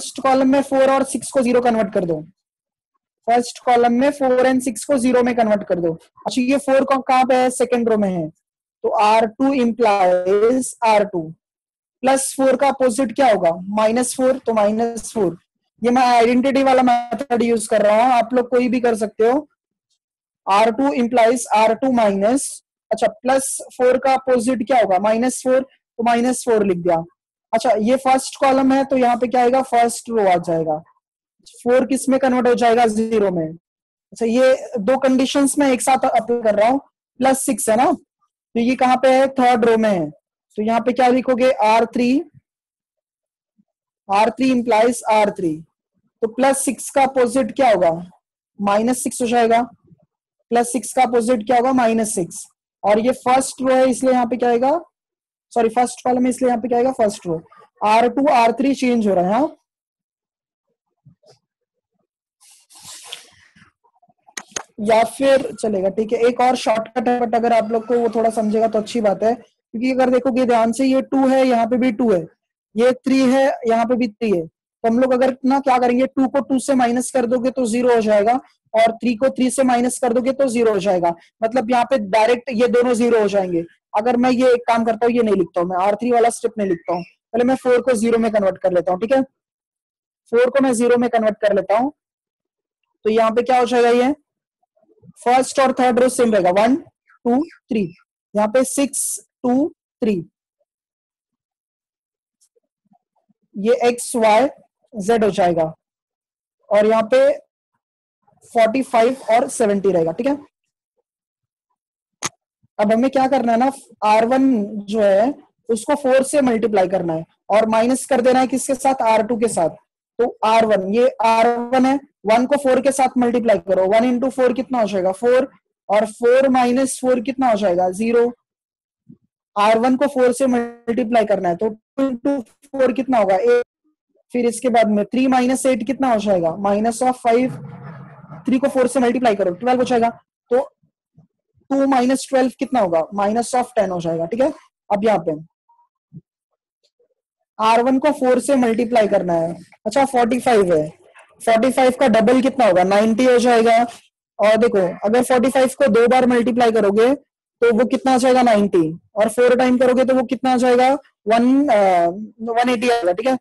First column में four और six को ज़ीरो कन्वर्ट कर दो। फ़र्स्ट कॉलम में फोर एंड सिक्स को ज़ीरो में कन्वर्ट कर दो। अच्छा ये फोर कहाँ पे है? सेकेंड रो में है। तो R two implies R two. Plus four का अपोजिट क्या होगा? माइनस फोर तो माइनस फोर। ये मैं आइडेंटिटी वाला मेथड यूज़ कर रहा हूँ। आप लोग कोई भी कर सकते हो। R two implies R two minus. अच्छा प्लस फोर का अपोजिट क्या होगा? माइनस फोर तो माइनस फोर लिख दिया। अच्छा ये फ़र्स्ट कॉलम है तो यहाँ पे क्या आएगा? फ़र्स्ट रो आ जाएगा। फोर किसमें कन्वर्ट हो जाएगा? ज़ीरो में। अच्छा ये दो कंडीशन में एक साथ अप्लाई कर रहा हूँ। प्लस सिक्स है ना? तो ये कहाँ पे है? थर्ड रो में है। तो यहाँ पे क्या लिखोगे? R three R three implies R three तो प्लस सिक्स का अपोजिट क्या होगा? माइनस सिक्स हो जाएगा। प्लस सिक्स का अपोजिट क्या होगा? माइनस सिक्स और ये फ़र्स्ट रो है, इसलिए यहाँ पे क्या आएगा? सॉरी फ़र्स्ट कॉलम है इसलिए यहाँ पे क्या आएगा? First row R two R three change हो रहा है हाँ? या फिर चलेगा, ठीक है, एक और शॉर्टकट है बट अगर आप लोग को वो थोड़ा समझेगा तो अच्छी बात है, क्योंकि अगर देखोगे ध्यान से ये टू है, यहाँ पे भी टू है, ये थ्री है, यहाँ पे भी थ्री है तो हम लोग अगर ना क्या करेंगे टू को टू से माइनस कर दोगे तो ज़ीरो हो जाएगा, और थ्री को थ्री से माइनस कर दोगे तो ज़ीरो हो जाएगा मतलब यहाँ पे डायरेक्ट ये दोनों ज़ीरो हो जाएँगे अगर मैं ये एक काम करता हूँ, ये नहीं लिखता हूँ, मैं आर थ्री वाला स्टेप नहीं लिखता हूँ। पहले मैं फोर को ज़ीरो में कन्वर्ट कर लेता हूँ, ठीक है? फोर को मैं ज़ीरो में कन्वर्ट कर लेता हूँ। तो यहाँ पे क्या हो जाएगा ये? फ़र्स्ट और थर्ड रो सेम रहेगा। वन टू थ्री यहाँ पे सिक्स टू थ्री ये एक्स वाई जेड हो जाएगा। और यहाँ पे फोर्टी फाइव और सेवेंटी रहेगा, ठीक है? अब हमें क्या करना है ना आर वन जो है, उसको फोर से मल्टीप्लाई करना है और माइनस कर देना है किसके साथ? आर टू के साथ। तो आर वन ये आर वन है वन को फोर के साथ मल्टीप्लाई करो। वन इंटू फोर कितना हो जाएगा? फोर और फोर माइनस फोर कितना हो जाएगा? ज़ीरो आर वन को फोर से मल्टीप्लाई करना है तो टू इंटू फोर कितना होगा? एट फिर इसके बाद में थ्री माइनस एट कितना हो जाएगा? माइनस ऑफ़ फाइव थ्री को फोर से मल्टीप्लाई करो ट्वेल्व हो जाएगा। तो टू माइनस ट्वेल्व कितना होगा? माइनस ऑफ़ टेन हो जाएगा, ठीक है? अब यहाँ पे। आर वन को फोर से मल्टीप्लाई करना है। अच्छा फोर्टी फाइव है। फोर्टी फाइव का डबल कितना होगा? नाइनटी हो जाएगा। और देखो, अगर फोर्टी फाइव को दो बार मल्टीप्लाई करोगे तो वो कितना आ जाएगा? नाइनटी और फोर टाइम करोगे तो वो कितना आ जाएगा? वन वन एटी आएगा ठीक है?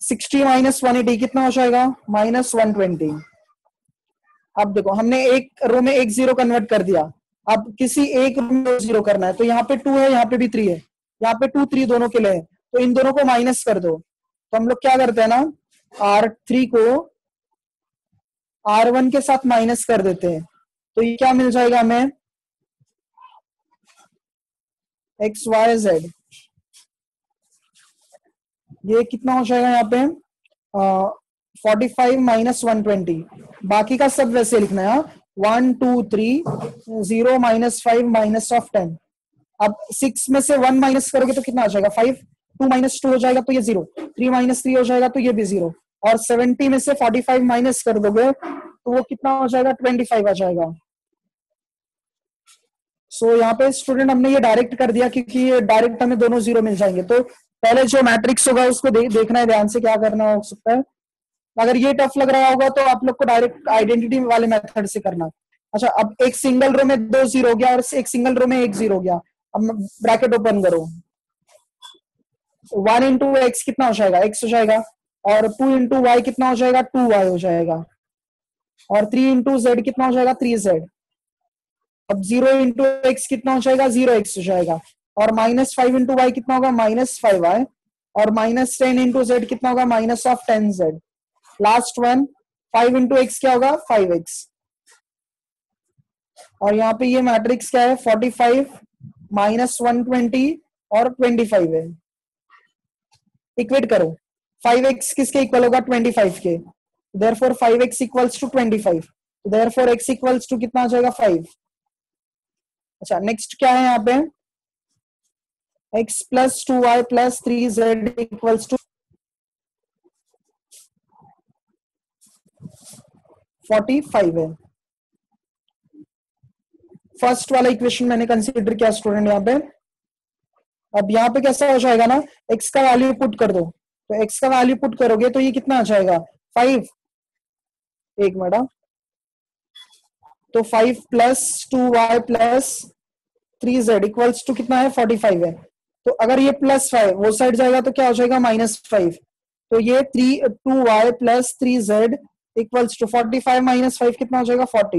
सिक्सटी माइनस वन एटी कितना हो जाएगा? माइनस वन ट्वेंटी अब देखो, हमने एक रो में एक ज़ीरो कन्वर्ट कर दिया। अब किसी एक रो में ज़ीरो करना है तो यहाँ पे टू है, यहाँ पे भी थ्री है। यहाँ पे टू थ्री दोनों के लिए है। तो इन दोनों को माइनस कर दो। तो हम लोग क्या करते हैं ना आर थ्री को आर वन के साथ माइनस कर देते हैं। तो ये क्या मिल जाएगा हमें? एक्स वाई जेड ये कितना हो जाएगा यहाँ पे? Forty five minus one twenty बाकी का सब वैसे लिखना है one two three zero minus five minus of ten अब सिक्स में से वन माइनस करोगे तो कितना आ जाएगा? फाइव टू माइनस टू हो जाएगा तो ये ज़ीरो थ्री माइनस थ्री हो जाएगा तो ये भी ज़ीरो और सेवेंटी में से फोर्टी फाइव माइनस कर दोगे तो वो कितना हो जाएगा? ट्वेंटी फाइव आ जाएगा। सो so, यहाँ पे स्टूडेंट हमने ये डायरेक्ट कर दिया क्योंकि ये डायरेक्ट हमें दोनों ज़ीरो मिल जाएँगे। तो पहले जो मैट्रिक्स होगा उसको दे, देखना है ध्यान से क्या करना हो सकता है। अगर ये टफ लग रहा होगा तो आप लोग को डायरेक्ट आइडेंटिटी वाले मेथड से करना। अच्छा अब एक सिंगल रो में दो ज़ीरो हो गया और एक सिंगल रो में एक ज़ीरो हो गया। अब ब्रैकेट ओपन करो। वन इंटू एक्स कितना हो जाएगा? एक्स हो जाएगा। और टू इंटू वाई कितना हो जाएगा? टू वाई हो जाएगा। और थ्री इंटू जेड कितना हो जाएगा? थ्री जेड अब ज़ीरो इंटू एक्स कितना हो जाएगा? ज़ीरो एक्स हो जाएगा। और माइनस फाइव इंटू वाई कितना होगा? माइनस फाइव वाई और माइनस टेन इंटू जेड कितना होगा? Minus of ten Z last one five into X क्या होगा? फाइव एक्स और यहाँ पे ये मैट्रिक्स क्या है? Forty five minus one twenty और ट्वेंटी फाइव है। इक्वेट करो। फाइव एक्स किसके इक्वल होगा? ट्वेंटी फाइव के। There four five X equals to twenty five there four X equals to कितना जाएगा? फाइव अच्छा नेक्स्ट क्या है यहाँ पे? X plus two Y plus three Z equals to forty five है। फ़र्स्ट वाला इक्वेशन मैंने कंसीडर किया स्टूडेंट यहाँ पे। अब यहाँ पे कैसा हो जाएगा ना? X का वैल्यू पुट कर दो। तो x का वैल्यू पुट करोगे तो ये कितना आ जाएगा? फाइव एक मिनट हाँ। तो five plus two Y plus three Z equals to कितना है? फोर्टी फाइव है। तो अगर ये प्लस फाइव वो साइड जाएगा तो क्या हो जाएगा? माइनस फाइव तो ये three two Y plus three Z equals to forty five minus five कितना हो जाएगा? फोर्टी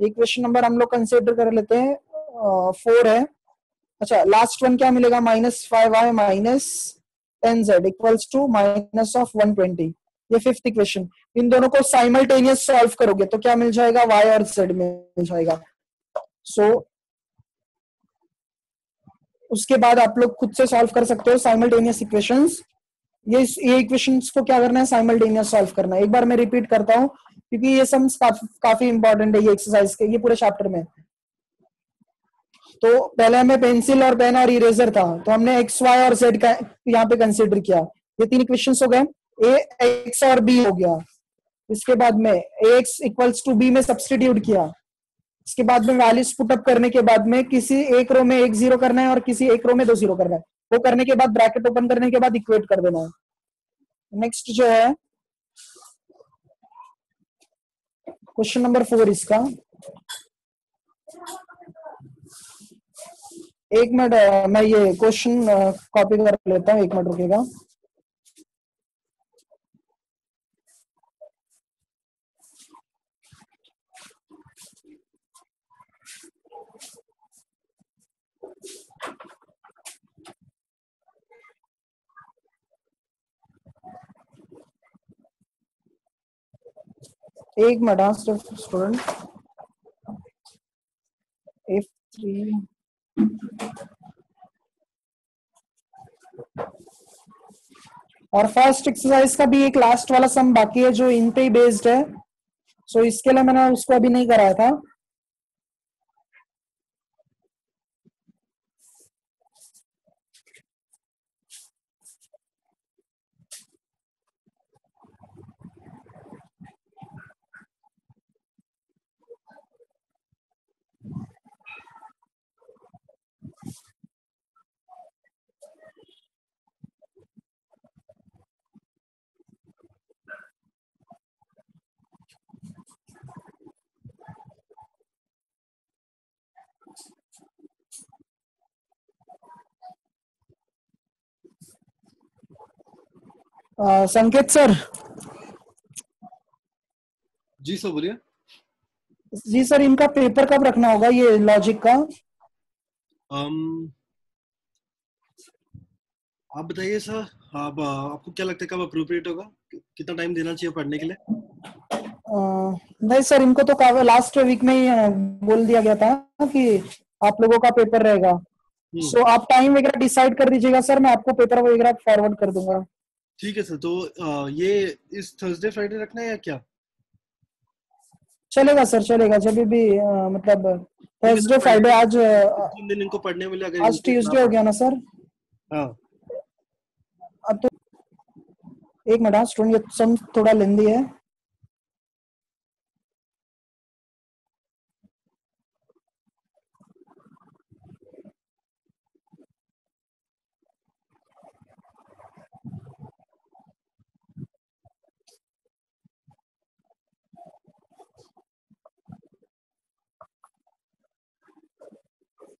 ये क्वेश्चन नंबर हम लोग कंसिडर कर लेते हैं फोर है। अच्छा लास्ट वन क्या मिलेगा? Minus five Y minus ten Z equals to minus of one twenty ये फिफ्थ इक्वेशन इन दोनों को साइमल्टेनियस सॉल्व करोगे तो क्या मिल जाएगा? वाई और जेड मिल जाएगा। सो so, उसके बाद आप लोग खुद से सॉल्व कर सकते हो साइमल्टेनियस इक्वेशंस ये ये इक्वेशंस को क्या करना है? साइमल्टेनियस सॉल्व करना है। एक बार मैं रिपीट करता हूँ, क्योंकि ये सम्स काफ़ी काफ़ी इंपॉर्टेंट है ये एक्सरसाइज के, ये पूरे चैप्टर में। तो पहले हमें पेंसिल और पेन और इरेजर था तो हमने एक्स वाई और जेड का यहाँ पे कंसिडर किया। ये तीन इक्वेशन हो गए। ए एक्स और बी हो गया। इसके बाद में A X equals to B में सब्सटीट्यूट किया। इसके बाद में वैल्यूज़ पुटअप करने के बाद में किसी एक रो में एक ज़ीरो करना है और किसी एक रो में दो ज़ीरो करना है। वो करने के बाद ब्रैकेट ओपन करने के बाद इक्वेट कर देना है। नेक्स्ट जो है क्वेश्चन नंबर फोर इसका। एक मिनट मैं ये क्वेश्चन कॉपी कर लेता हूँ, एक मिनट रुकेगा। एक मिनट स्टूडेंट एफ़ थ्री और फ़र्स्ट एक्सरसाइज का भी एक लास्ट वाला सम बाकी है जो इन पे ही बेस्ड है। सो so, इसके लिए मैंने उसको अभी नहीं कराया था। संकेत सर। जी सर बोलिए। जी सर इनका पेपर कब रखना होगा ये लॉजिक का? um, आप बताइए सर आप आपको क्या लगता है कब अप्रोप्रिएट होगा? कितना टाइम देना चाहिए पढ़ने के लिए? uh, नहीं सर इनको तो लास्ट वीक में ही बोल दिया गया था कि आप लोगों का पेपर रहेगा। So hmm. so, आप टाइम वगैरह डिसाइड कर दीजिएगा सर मैं आपको पेपर वगैरह फॉरवर्ड कर दूँगा। ठीक है सर तो आ, ये इस थर्सडे फ्राइडे रखना है या क्या? चलेगा सर चलेगा। जब भी आ, मतलब थर्सडे फ्राइडे आज तीन दिन इनको पढ़ने मिले अगर आज ट्यूसडे हो गया ना सर? हाँ। अब तो एक मिनट स्टूडेंट हाँ, ये सम थोड़ा लेंदी है।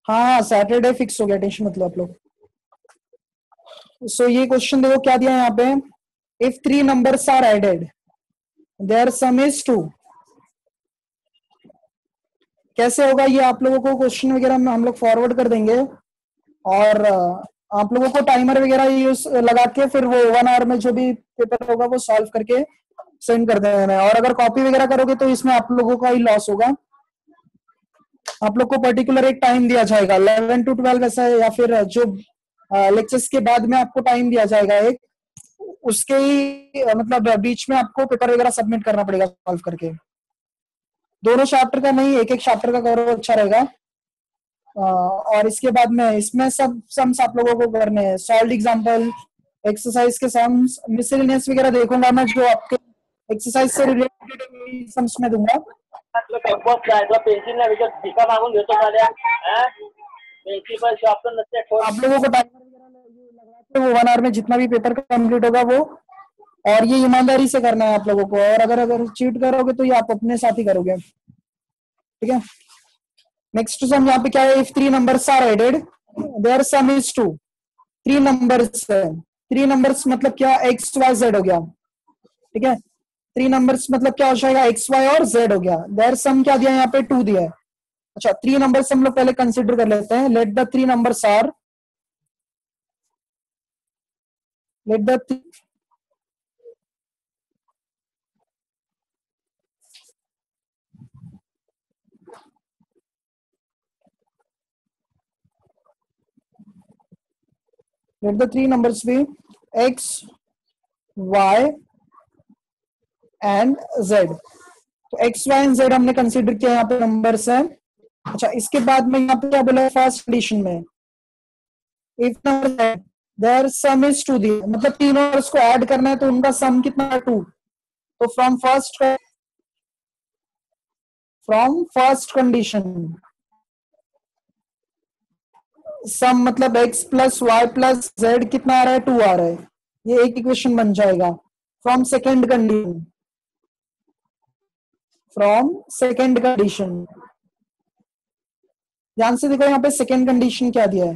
हाँ सैटरडे फिक्स हो गया टेंशन मतलब आप लोग। सो ये क्वेश्चन देखो क्या दिया यहाँ पे? If three numbers are added their sum is two कैसे होगा ये आप लोगों को क्वेश्चन वगैरह हम लोग फॉरवर्ड कर देंगे। और आप लोगों को टाइमर वगैरह यूज़ लगा के फिर वो वन आवर में जो भी पेपर होगा वो सॉल्व करके सेंड कर देना है। और अगर कॉपी वगैरह करोगे तो इसमें आप लोगों का ही लॉस होगा। आप लोग को पर्टिकुलर एक टाइम दिया जाएगा। इलेवन टू ट्वेल्व ऐसा या फिर जो लेक्चर्स के बाद में आपको टाइम दिया जाएगा एक, उसके ही मतलब बीच में आपको पेपर वगैरह सबमिट करना पड़ेगा सॉल्व करके। दोनों चैप्टर का नहीं एक एक चैप्टर का कवर अच्छा रहेगा। और इसके बाद में, इसमें सब सम्स आप लोगों को करने हैं। सॉल्व एग्ज़ाम्पल एक्सरसाइज के सम्स मिसलिनियस वगैरह देखूँगा मैं, जो आपके एक्सरसाइज से रिलेटेड सम्स में दूँगा। आप लोगों को वो वन आवर में जितना भी पेपर कंप्लीट होगा वो. और ये ईमानदारी से करना है आप लोगों को. और अगर अगर चीट करोगे तो ये आप अपने साथ ही करोगे. ठीक है? नेक्स्ट सम यहाँ पे क्या है? If three numbers are added their sum is two three numbers three numbers मतलब क्या? एक्स वाई जेड हो गया. ठीक है? थ्री नंबर्स मतलब क्या हो जाएगा? एक्स वाई और जेड हो गया। देर सम क्या दिया यहाँ पे टू दिया है। अच्छा थ्री नंबर्स हम लोग पहले कंसिडर कर लेते हैं। Let the three numbers are let the three numbers be x, y and Z तो एक्स वाई एंड जेड हमने कंसिडर किया यहाँ पे नंबर्स हैं। अच्छा इसके बाद में यहाँ पे क्या बोला फ़र्स्ट कंडीशन में। If number their sum is two the मतलब तीन नंबर्स को ऐड करना है तो उनका सम कितना है? टू तो from first from first condition sum मतलब x plus Y plus Z कितना आ रहा है? टू आ रहा है। ये एक इक्वेशन बन जाएगा। From second condition from second condition ध्यान से देखो यहाँ पे सेकेंड कंडीशन क्या दिया है?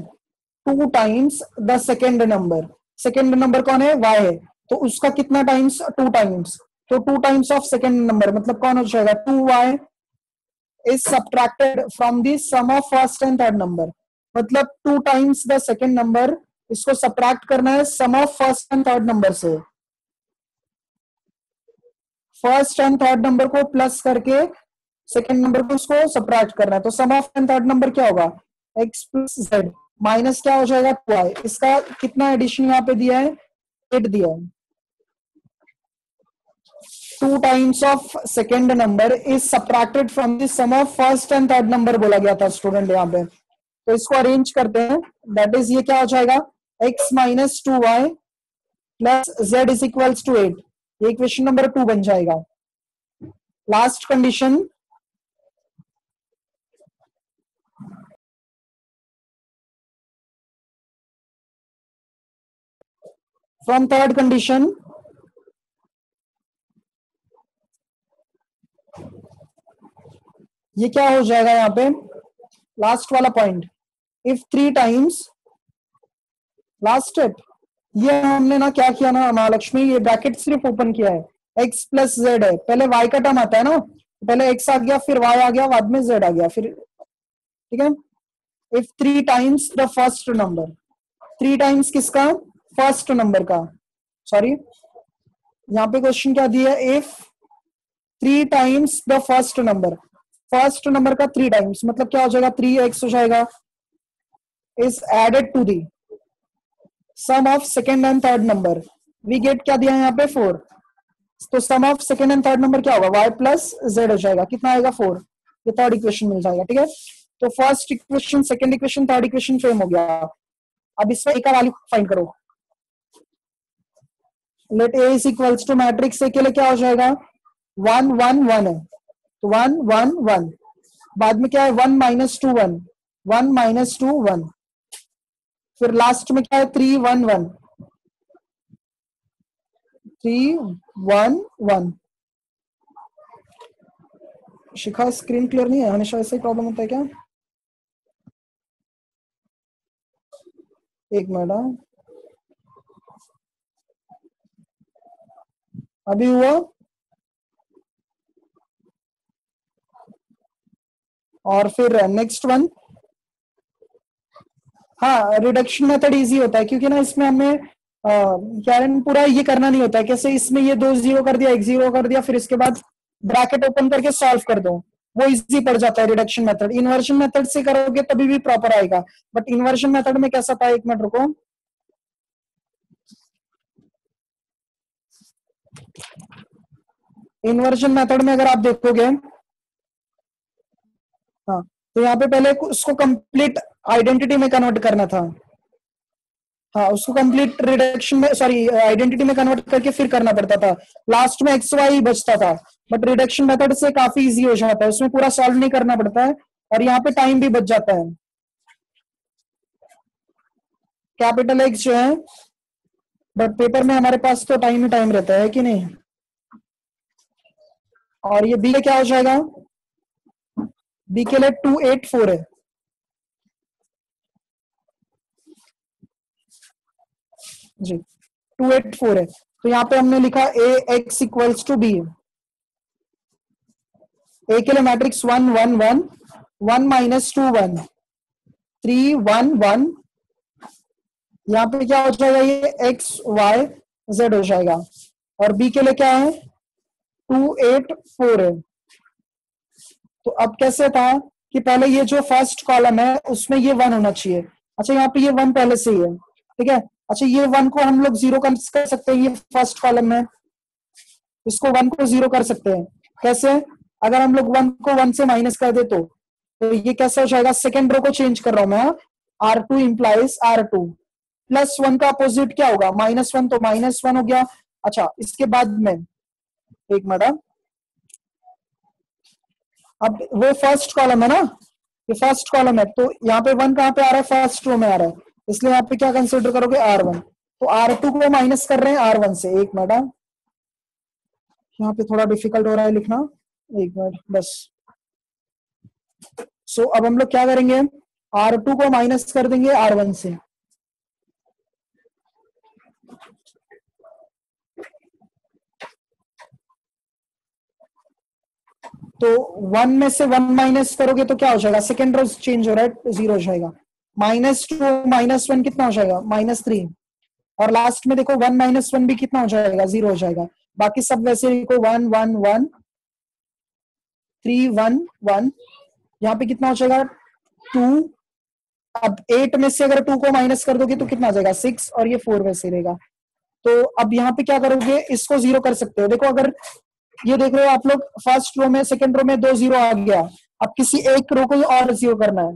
Two times the second number second number कौन है? वाई है। तो उसका कितना टाइम्स टू टाइम्स तो two times of second number मतलब कौन हो जाएगा? Two Y is subtracted from the sum of first and third number मतलब two times the second number इसको सब्ट्रैक्ट करना है sum of first and third number से। फ़र्स्ट एंड थर्ड नंबर को प्लस करके सेकेंड नंबर को उसको subtract करना है। तो sum of and third number क्या होगा? एक्स प्लस जेड माइनस क्या हो जाएगा? टू आई इसका कितना एडिशन यहाँ पे दिया है? एट दिया है। Two times of second number is subtracted from the sum of first and third number बोला गया था स्टूडेंट यहाँ पे। तो इसको अरेंज करते हैं। दैट इज़ ये क्या हो जाएगा? X minus two Y plus Z is equals to eight ये इक्वेशन नंबर टू बन जाएगा। Last condition from third condition ये क्या हो जाएगा यहाँ पे? लास्ट वाला point if three times last step ये हमने ना क्या किया ना, महालक्ष्मी, ये ब्रैकेट सिर्फ़ ओपन किया है। एक्स प्लस जेड है। पहले वाई का टर्म आता है ना, पहले एक्स आ गया, फिर वाई आ गया, बाद में जेड आ गया, फिर ठीक है? If three times the first number three times किसका? फ़र्स्ट नंबर का। सॉरी यहाँ पे क्वेश्चन क्या दिया if three times the first number first number का थ्री टाइम्स मतलब क्या हो जाएगा? थ्री एक्स हो जाएगा। Is added to the sum of second and third number we get क्या दिया है यहाँ पे? फोर तो sum of second and third number क्या होगा? वाई प्लस जेड हो जाएगा। कितना आएगा? फोर ये थर्ड इक्वेशन मिल जाएगा, ठीक है? तो first equation second equation third equation frame हो गया। अब इसमें एक वैल्यू फाइंड करो। Let A is equals to matrix A के लिए क्या हो जाएगा? वन वन वन है। तो वन वन वन बाद में क्या है? One minus two one one minus two one फिर लास्ट में क्या है? Three one one three one one Shikha screen clear नहीं है? हमेशा ऐसा ही प्रॉब्लम होता है क्या? एक मिनट हाँ। अभी हुआ? और फिर नेक्स्ट वन हाँ रिडक्शन मेथड इजी होता है, क्योंकि ना इसमें हमें क्या पूरा ये करना नहीं होता है, कैसे इसमें ये दो ज़ीरो कर दिया, एक ज़ीरो कर दिया, फिर इसके बाद ब्रैकेट ओपन करके सॉल्व कर दो। वो इजी पड़ जाता है रिडक्शन मेथड इन्वर्शन मेथड से करोगे तभी भी प्रॉपर आएगा। बट इन्वर्शन मेथड में कैसा था, एक मिनट रुको। इन्वर्जन मेथड में अगर आप देखोगे हाँ। तो यहाँ पे पहले उसको कंप्लीट आइडेंटिटी में कन्वर्ट करना था। हाँ उसको कंप्लीट रिडक्शन में सॉरी आइडेंटिटी में कन्वर्ट करके फिर करना पड़ता था। लास्ट में एक्स वाई बचता था। बट रिडक्शन मेथड से काफ़ी इजी हो जाता है। उसमें पूरा सॉल्व नहीं करना पड़ता है और यहाँ पे टाइम भी बच जाता है। कैपिटल एक्स जो है बट पेपर में हमारे पास तो टाइम ही टाइम रहता है कि नहीं? और ये बी क्या हो जाएगा? बी के लिए टू एट फोर है। जी टू एट फोर है। तो यहाँ पे हमने लिखा A X equals to B A के लिए matrix one one one one minus two one three one one यहाँ पे क्या हो जाएगा ये? एक्स वाई जेड हो जाएगा। और बी के लिए क्या है? टू एट फोर है। तो अब कैसे था कि पहले ये जो फ़र्स्ट कॉलम है, उसमें ये वन होना चाहिए। अच्छा यहाँ पे ये वन पहले से ही है, ठीक है? अच्छा ये वन को हम लोग ज़ीरो कर सकते हैं, ये फ़र्स्ट कॉलम में। इसको वन को ज़ीरो कर सकते हैं। कैसे? अगर हम लोग वन को वन से माइनस कर दे तो। तो ये कैसे हो जाएगा? सेकेंड रो को चेंज कर रहा हूँ मैं R two implies R two plus one का अपोजिट क्या होगा? माइनस वन तो माइनस वन हो गया। अच्छा इसके बाद में, एक मिनट अब वो फ़र्स्ट कॉलम है ना? ये फ़र्स्ट कॉलम है तो यहाँ पे वन कहाँ पे आ रहा है? फ़र्स्ट रो में आ रहा है। इसलिए यहाँ पे क्या कंसिडर करोगे? आर वन तो आर टू को माइनस कर रहे हैं आर वन से। एक मिनट यहाँ पे थोड़ा डिफ़िकल्ट हो रहा है लिखना। एक मिनट बस। सो so, अब हम लोग क्या करेंगे? आर टू को माइनस कर देंगे आर वन से। तो वन में से वन माइनस करोगे तो क्या हो जाएगा? सेकेंड रो चेंज हो रहा है ज़ीरो हो जाएगा। माइनस टू माइनस वन कितना हो जाएगा? माइनस थ्री और लास्ट में देखो वन माइनस वन भी कितना हो जाएगा? ज़ीरो हो जाएगा। बाकी सब वैसे देखो one one one three one one यहाँ पे कितना हो जाएगा? टू अब एट में से अगर टू को माइनस कर दोगे तो कितना आ जाएगा? सिक्स और ये फोर वैसे रहेगा। तो अब यहाँ पे क्या करोगे? इसको ज़ीरो कर सकते हो। देखो, अगर ये देख रहे हो आप लोग फ़र्स्ट रो में सेकंड रो में दो ज़ीरो आ गया। अब किसी एक रो को और ज़ीरो करना है।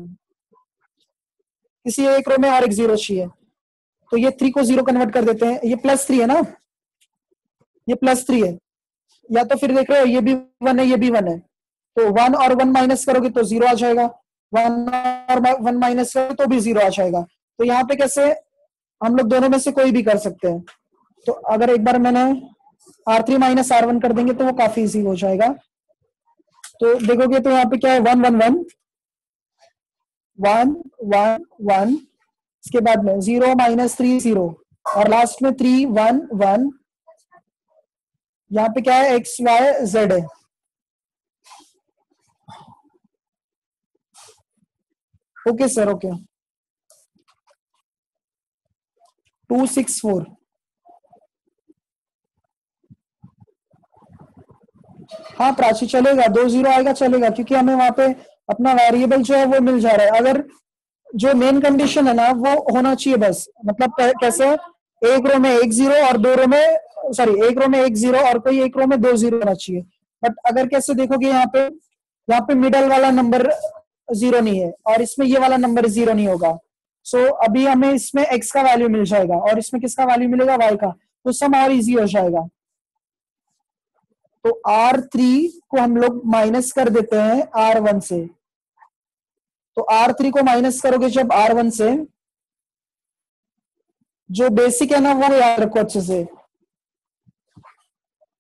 किसी एक रो में और एक ज़ीरो चाहिए। तो ये थ्री को ज़ीरो कन्वर्ट कर देते हैं। ये प्लस थ्री है ना? ये प्लस थ्री है। या तो फिर देख रहे हो, ये भी वन है, ये भी वन है। तो वन और वन माइनस करोगे तो ज़ीरो आ जाएगा। वन और वन माइनस करोगे तो भी ज़ीरो आ जाएगा। तो यहाँ पे कैसे हम लोग दोनों में से कोई भी कर सकते हैं। तो अगर एक बार मैंने R three minus R one कर देंगे तो वो काफ़ी इजी हो जाएगा। तो देखोगे तो यहाँ पे क्या है? One one one one one one इसके बाद में ज़ीरो माइनस थ्री ज़ीरो और लास्ट में थ्री वन वन यहाँ पे क्या है? एक्स वाई जेड है। Okay sir okay two six four हाँ प्राची चलेगा दो ज़ीरो आएगा चलेगा क्योंकि हमें वहाँ पे अपना वेरिएबल जो है वो मिल जा रहा है। अगर जो मेन कंडीशन है ना वो होना चाहिए बस। मतलब कैसे? एक रो में एक ज़ीरो और दो रो में सॉरी एक रो में एक ज़ीरो और कोई एक रो में दो ज़ीरो होना चाहिए। बट अगर कैसे देखोगे यहाँ पे यहाँ पे मिडल वाला नंबर ज़ीरो नहीं है और इसमें ये वाला नंबर ज़ीरो नहीं होगा। सो so, अभी हमें इसमें एक्स का वैल्यू मिल जाएगा और इसमें किसका वैल्यू मिलेगा? वाई का। तो सम और इजी हो जाएगा। तो आर थ्री को हम लोग माइनस कर देते हैं आर वन से। तो आर थ्री को माइनस करोगे जब आर वन से, जो बेसिक है ना, वो याद रखो अच्छे से।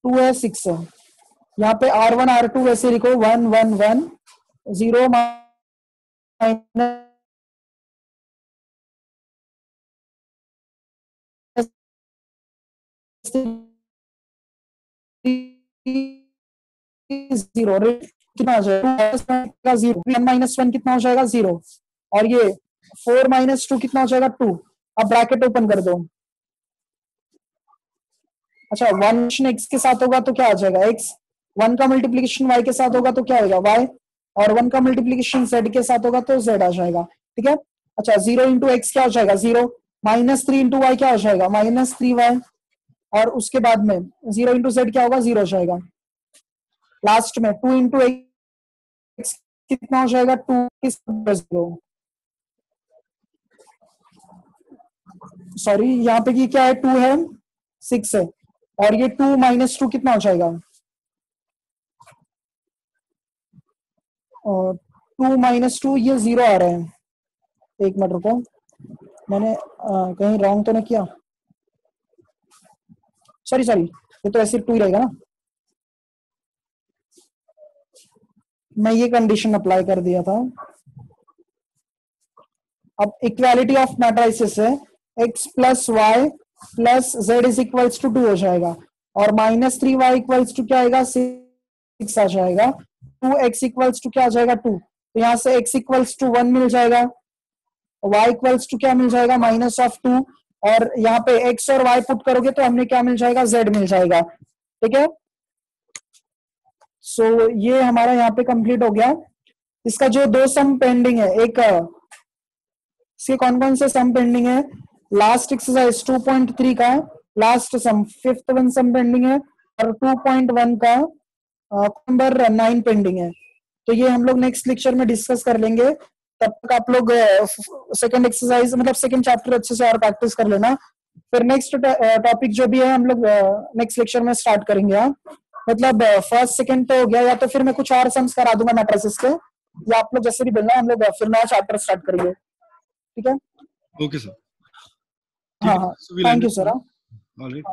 टू है सिक्स है। यहाँ पे आर वन आर टू वैसे लिखो one one one zero minus zero कितना हो जाएगा? ज़ीरो माइनस वन कितना हो जाएगा? ज़ीरो और ये फोर माइनस टू कितना हो जाएगा? टू अब ब्रैकेट ओपन कर दो। अच्छा वन एक्स के साथ होगा तो क्या आ जाएगा? एक्स वन का मल्टीप्लीकेशन वाई के साथ होगा तो क्या होगा वाई और वन का मल्टीप्लीकेशन जेड के साथ होगा तो जेड आ जाएगा। ठीक है? अच्छा ज़ीरो इंटू एक्स क्या हो जाएगा? Zero minus three into Y क्या हो जाएगा? माइनस थ्री वाई और उसके बाद में ज़ीरो इंटू जेड क्या होगा? ज़ीरो हो जाएगा। लास्ट में टू इंटू एक्स कितना हो जाएगा? टू ज़ीरो सॉरी यहाँ पे क्या है? टू है सिक्स है। और ये टू माइनस टू कितना हो जाएगा? और टू माइनस टू ये ज़ीरो आ रहा है। एक मिनट रुको। मैंने आ, कहीं रॉन्ग तो नहीं किया? सॉरी सॉरी ये तो ऐसे टू ही रहेगा ना? मैं ये कंडीशन अप्लाई कर दिया था। अब इक्वालिटी ऑफ़ मैट्राइसिस है। X plus Y plus Z is equals to two हो जाएगा। और minus three Y equals to क्या आएगा? सिक्स आ जाएगा। टू एक्स इक्वल्स टू क्या आ जाएगा? टू तो यहाँ से एक्स इक्वल्स टू वन मिल जाएगा। Y इक्वल्स टू क्या मिल जाएगा? माइनस ऑफ़ टू और यहाँ पे x और y पुट करोगे तो हमने क्या मिल जाएगा? Z मिल जाएगा। ठीक है? सो ये हमारा यहाँ पे कंप्लीट हो गया। इसका जो दो सम पेंडिंग है, एक, इसके कौन कौन से सम पेंडिंग है? लास्ट एक्सरसाइज 2.3 का last sum fifth one sum pending है, और 2.1 का नंबर नाइन पेंडिंग है। तो ये हम लोग नेक्स्ट लेक्चर में डिस्कस कर लेंगे। तब तक आप लोग सेकंड एक्सरसाइज मतलब सेकंड चैप्टर अच्छे से और प्रैक्टिस कर लेना। फिर नेक्स्ट टॉपिक जो भी है हम लोग नेक्स्ट लेक्चर में स्टार्ट करेंगे हाँ। मतलब फ़र्स्ट सेकंड तो हो गया या तो फिर मैं कुछ और सम्स करा दूँगा मैट्रिसेस के या आप लोग जैसे भी बोलना हम लोग फिर नया चैप्टर स्टार्ट करेंगे। ठीक है? ओके सर हाँ हाँ। Thank you sir alright